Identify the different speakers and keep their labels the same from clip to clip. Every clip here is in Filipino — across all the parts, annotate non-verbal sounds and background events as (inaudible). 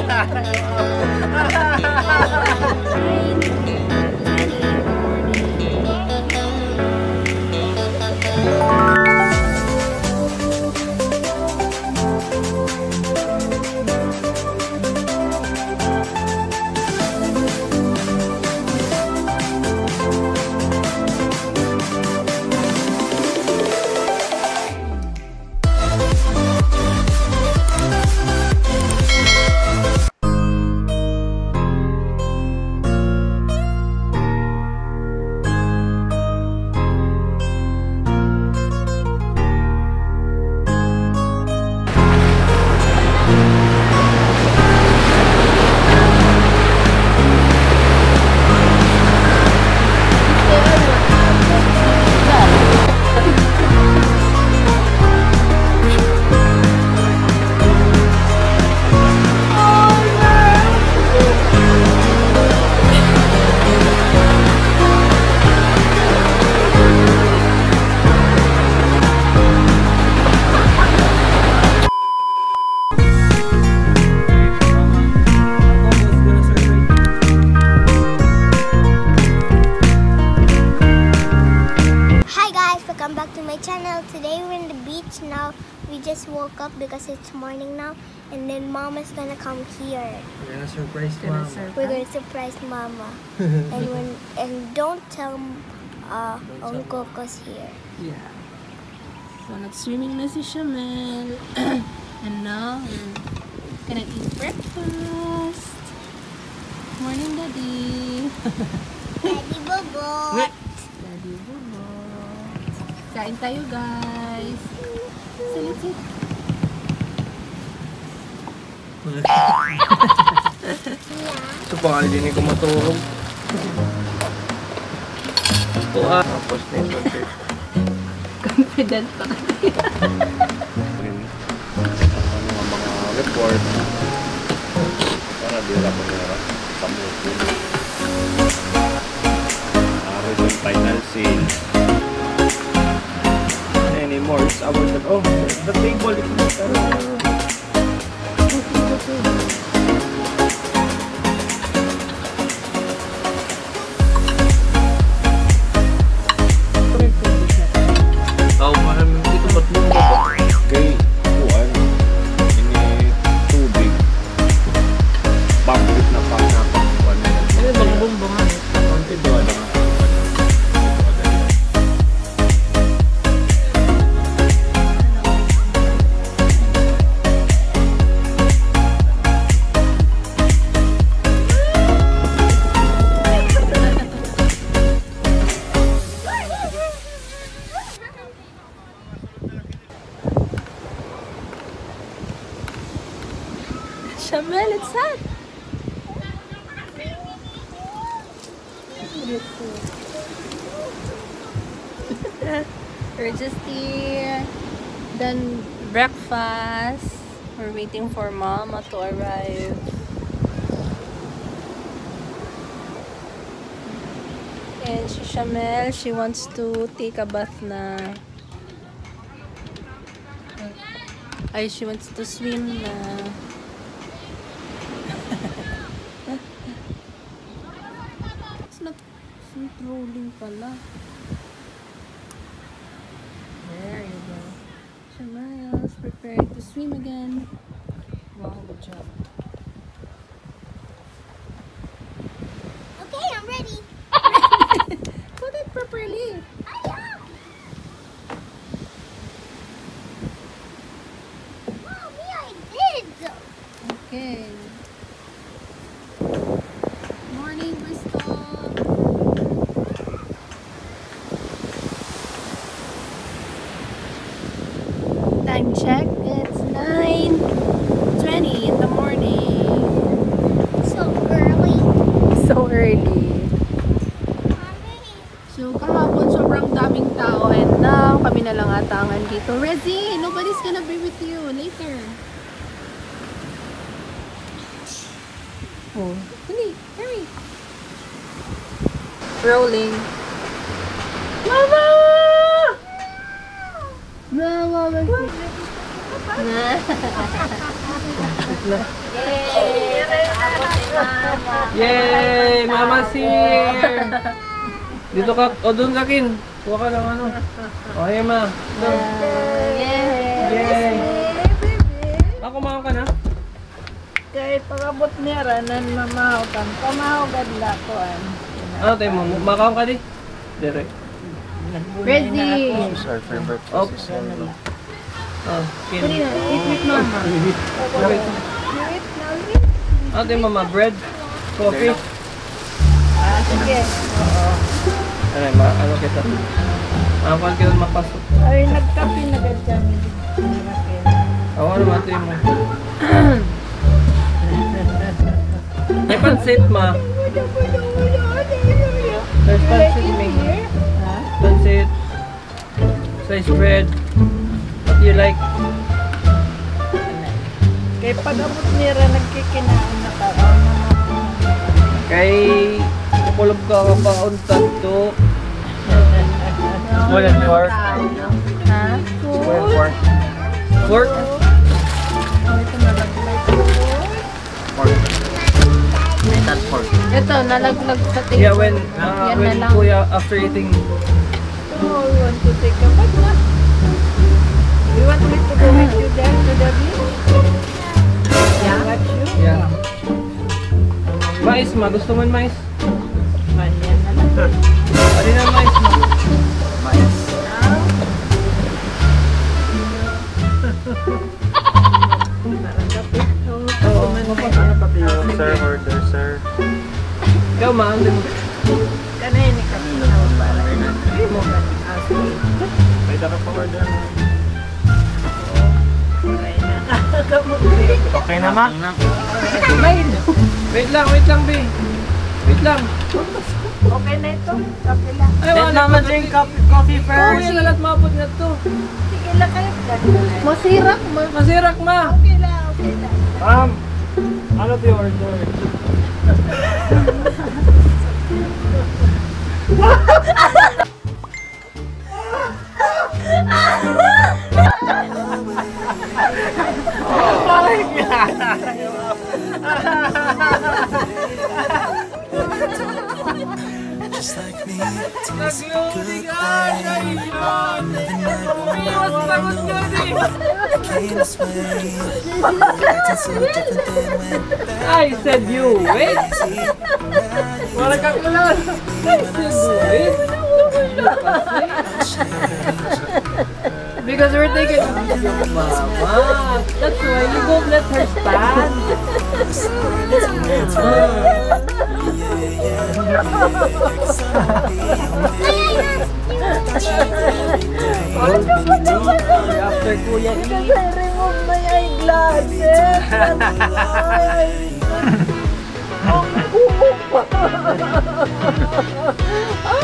Speaker 1: (laughs) Ai, in the beach now. We just woke up because it's morning now, and then Mama's gonna come here.
Speaker 2: We're gonna surprise
Speaker 3: Gonna
Speaker 2: mama.
Speaker 3: serve
Speaker 1: We're gonna surprise Mama, (laughs) and when and don't tell uh, Uncle Coco's here.
Speaker 3: Yeah. So, not swimming na si Shamel. And now, we're gonna eat breakfast. Morning, Daddy.
Speaker 1: Daddy Bobo. (laughs)
Speaker 3: Daddy Bubo. Kain tayo, guys. Eat.
Speaker 2: Ito pa nga din ko matulog. Ito ah. Tapos na yung pagkit.
Speaker 3: Confident pa ka.
Speaker 2: Ano nga mga report. Para di wala pa nila sa mutin. Araw yung final scene. it's about that. Oh, the table
Speaker 3: is not We're just here. Done breakfast. We're waiting for Mama to arrive. And si Shamel, she wants to take a bath na. Ay, she wants to swim na. (laughs) It's not, it's not rolling pala. Preparing to swim again. Wow, good job.
Speaker 1: Okay, I'm ready.
Speaker 3: Put it properly.
Speaker 1: Mommy, I did.
Speaker 3: Okay. Morning, Bristol. Time check. It's 9.20 in the morning.
Speaker 1: So early.
Speaker 3: So early.
Speaker 1: Mommy.
Speaker 3: So, kahapon sobrang daming tao and now kami na lang ata ang andito. Rezi, nobody's gonna be with you later. Oh, hurry, hurry. Rolling. Mama! Mama,
Speaker 4: Malapit na. Yay! Mama's here! Dito ka, o doon ka kin. Kuha ka ng ano. O, hey ma. Doon. Yay! Ako kumain ka na?
Speaker 5: Kay pagabot niya ranan mamaw kan pamaw gadla ko an.
Speaker 4: Ano tayo mo? Makaon ka di? Dire.
Speaker 3: Ready.
Speaker 2: Our favorite
Speaker 4: Oh.
Speaker 2: position.
Speaker 4: Oh, kin.
Speaker 3: Eat with mama. (laughs)
Speaker 4: Wait. Ano tayo mama? Bread? Coffee?
Speaker 5: Ah sige.
Speaker 4: Ano, ma ano kita? Ano ka kita mapasok?
Speaker 5: Ay nagkape na gad kami.
Speaker 4: Ako ano tayo mo? May pansit ma. There's pansit.
Speaker 5: Ha?
Speaker 4: Pansit. Sliced bread. What do you like?
Speaker 5: Kay pagabot niya ra nagkikinaon na karon
Speaker 4: Kay kukulog ka ka pa untad to. (laughs)
Speaker 2: What and pork?
Speaker 5: Ha?
Speaker 2: And pork?
Speaker 4: Pork?
Speaker 2: Pork. Not pork.
Speaker 3: Ito, nalaglag sa tingin.
Speaker 4: Yeah, when uh,
Speaker 3: Yan
Speaker 4: when
Speaker 3: na lang.
Speaker 4: kuya after eating
Speaker 5: Oh, we want to take a bath na. You want me to go with you there to the beach? Yeah.
Speaker 4: Yeah. Mais ma, gusto mo mais?
Speaker 5: Manyan na lang.
Speaker 4: Ano na mais ma?
Speaker 2: Mais. Sir, order, sir.
Speaker 4: Ikaw ma, hindi mo.
Speaker 5: Kanay ni kapinaw para. Hindi mo ka asking.
Speaker 2: May dara pa order.
Speaker 5: Ay, nakakamuli. (laughs)
Speaker 2: Okay na ma?
Speaker 4: Wait lang, wait lang, be. Wait lang.
Speaker 5: Okay na ito. Kape lang.
Speaker 4: Ay, wala na drink coffee, coffee first. Oo, yan nalat mabot na to.
Speaker 5: Sige lang kayo.
Speaker 3: Masirak mo.
Speaker 4: Masirak ma.
Speaker 5: Okay lang, okay lang.
Speaker 2: Um, ano the order?
Speaker 4: Nag-loading (laughs) ka, I said you wait Wala ka kulon I said you wait Because we're thinking. Mama That's why you won't let her stand After kuya.
Speaker 5: Kasi remove my eyeglasses.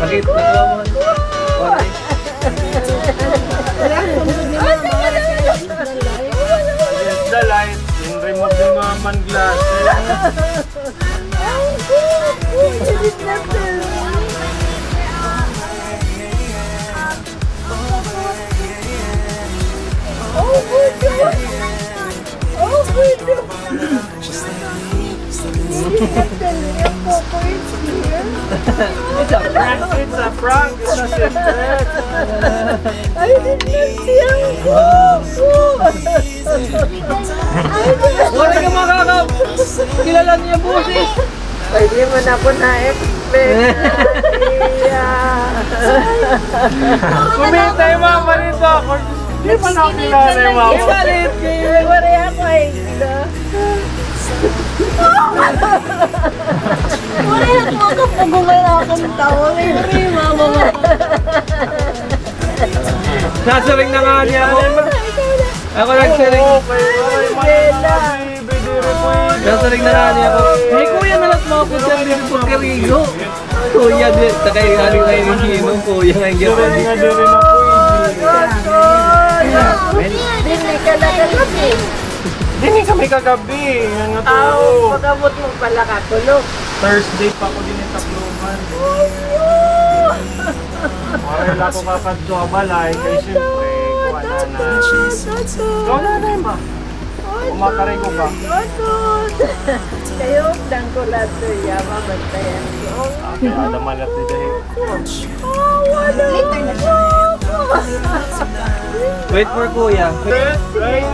Speaker 4: Bakit? Nagawa mo?
Speaker 2: Yes, the light. Yung remove yung mga man glasses.
Speaker 4: it's a prank,
Speaker 2: it's a prank, it's not a prank.
Speaker 5: I didn't see him go! Go!
Speaker 4: Wala kang makakap! Kilala niya boses!
Speaker 5: Pwede mo na (laughs) ako na-expect.
Speaker 2: Kumita yung mama nito. Hindi pa nakakilala yung mama.
Speaker 4: Ibalit kayo.
Speaker 5: Wala ako gila. Wala ako kapagumay na akong tawa. May mama mo.
Speaker 4: Nasaring na nga niya ako. Ako nagsaring. Nasaring na nga niya ako. Kuya, dyan din po karigo. Kuya, din. Takay galing kayo ng hinong kuya ngayon gawin.
Speaker 2: Nga din rin ako.
Speaker 5: Hindi ka nagalap eh.
Speaker 2: Hindi kami kagabi. Ang nga
Speaker 5: Aw,
Speaker 2: to.
Speaker 5: pagabot mo pala katulog.
Speaker 2: Thursday pa ako din yung takluman. Wala ko kakadyo balay. Kaya siyempre, kuha na na. Na na ma.
Speaker 4: Kumakaray ko ka.
Speaker 5: Tutut! (laughs) Kayo, dangkulato ya, mabantayan ko.
Speaker 2: Ada malat di dahil.
Speaker 5: Oh, wala!
Speaker 3: Later na siya.
Speaker 4: Wait for kuya. Wait.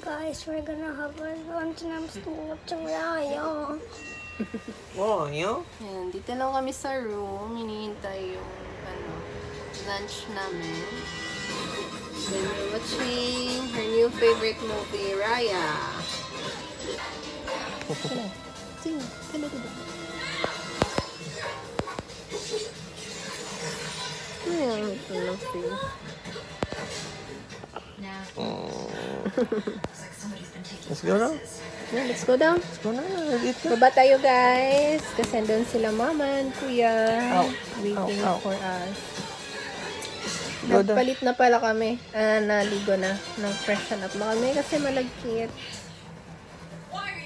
Speaker 1: Guys, we're gonna have our lunch and I'm still watching Raya.
Speaker 4: Wow, yo.
Speaker 3: Ayan, dito lang kami sa room. Hinihintay yung ano, lunch namin. Then we're watching her new favorite movie, Raya. Sino? Sino? Sino? Ayan, ito na siya.
Speaker 4: Let's go now.
Speaker 3: Yeah, let's go down.
Speaker 4: Let's go na. Eat na.
Speaker 3: Baba tayo guys. Kasi andun sila mama and kuya.
Speaker 4: Ow.
Speaker 3: Waiting
Speaker 4: Ow, ow.
Speaker 3: for us.
Speaker 4: Go down.
Speaker 3: Nagpalit na pala kami. Ah, naligo na. Nag-freshen up na kami kasi malagkit.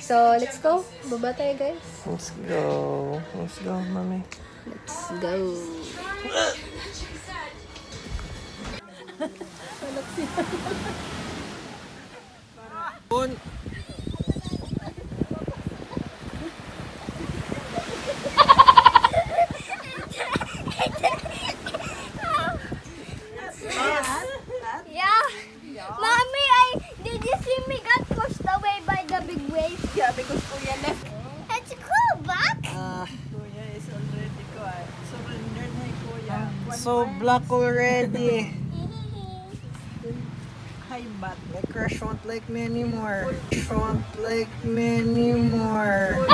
Speaker 3: So, let's go. Baba tayo guys.
Speaker 4: Let's go. Let's go, mami.
Speaker 3: Let's go. (laughs)
Speaker 1: Yeah. Wave?
Speaker 5: Yeah, because Kuya left.
Speaker 1: It's cool, Buck. Ah.
Speaker 5: Kuya is already quiet. Surrender na yung Kuya. Ah, One
Speaker 4: So black already. (laughs)
Speaker 5: Hi, bat.
Speaker 4: My crush won't like me anymore. Crush won't like me anymore. (laughs)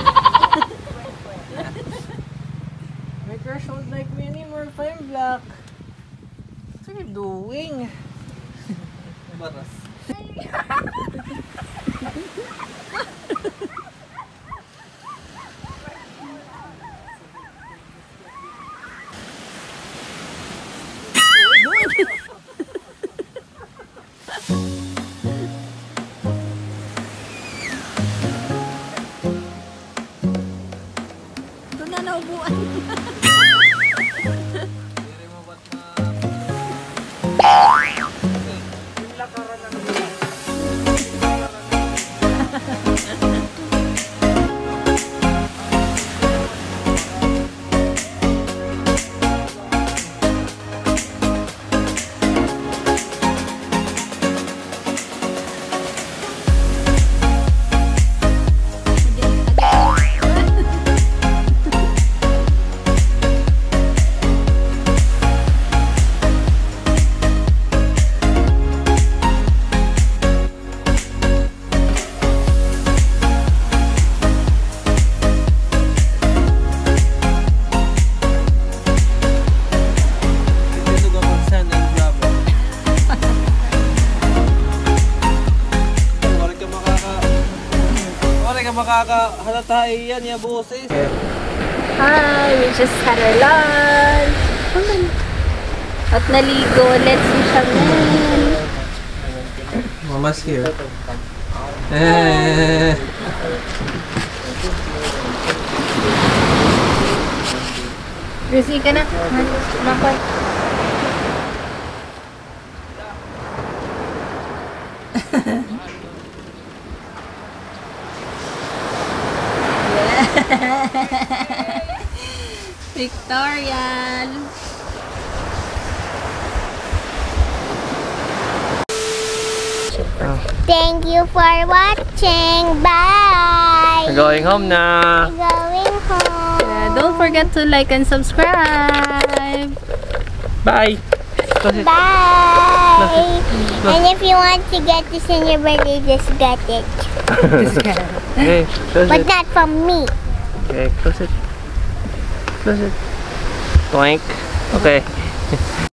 Speaker 4: My crush won't like me anymore if I'm black. What are you doing? Baras. (laughs) Ha ha ha. Makakahalata yan yung boses.
Speaker 3: Hi! We just had our lunch. At naligo. Let's see siya
Speaker 4: Mama's here. Eh.
Speaker 3: Busy ka na? Nakot.
Speaker 1: Thank you for watching. Bye.
Speaker 4: Going home na.
Speaker 1: Going home.
Speaker 3: Yeah, don't forget to like and subscribe.
Speaker 4: Bye.
Speaker 1: Bye. And if you want to get this in your birthday, just get it. (laughs)
Speaker 4: Okay, close
Speaker 1: But
Speaker 4: it.
Speaker 1: not from me.
Speaker 4: Okay, close it. Close it. Blank. Okay. (laughs)